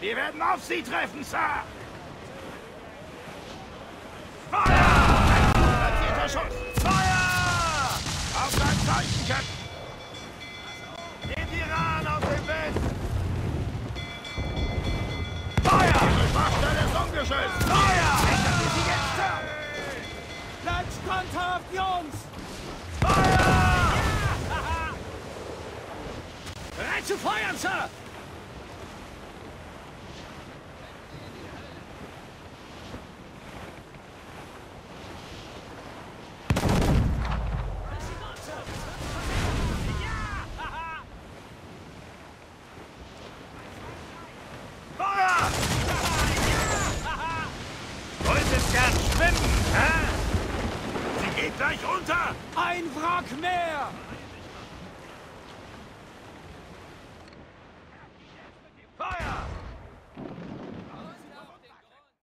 Wir werden auf Sie treffen, Sir! Feuer! Platzierter Schuss! Feuer! Auf sein Zeichen, Captain! Den Iran aus dem Wind! Feuer! Bewachter des Ungeschütz! Feuer! Ändern sie jetzt, Sir! Bleibt standhaft, Jungs! Feuer! Bereit zu feuern, Sir! Gleich unter! Ein Wrack mehr!